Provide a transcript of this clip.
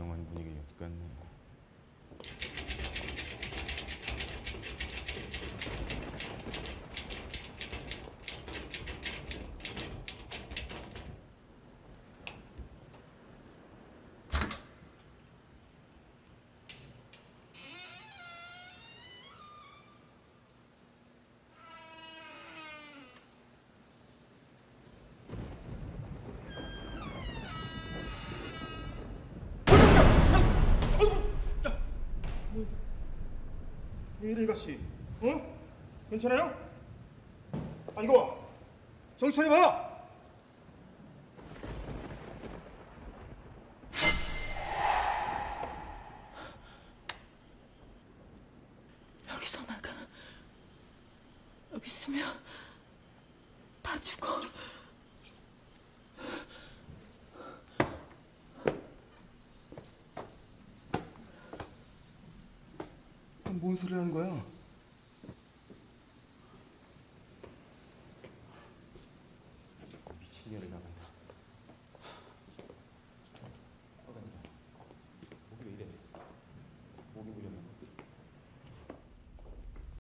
조용한 분위기 여기까지네요. 왜 이래 이것이? 어? 괜찮아요? 아 이거 봐. 정신 차려봐. 여기서 나가. 여기 있으면 다 죽어. 뭔 소리 하는 거야? 미친년이나 본다.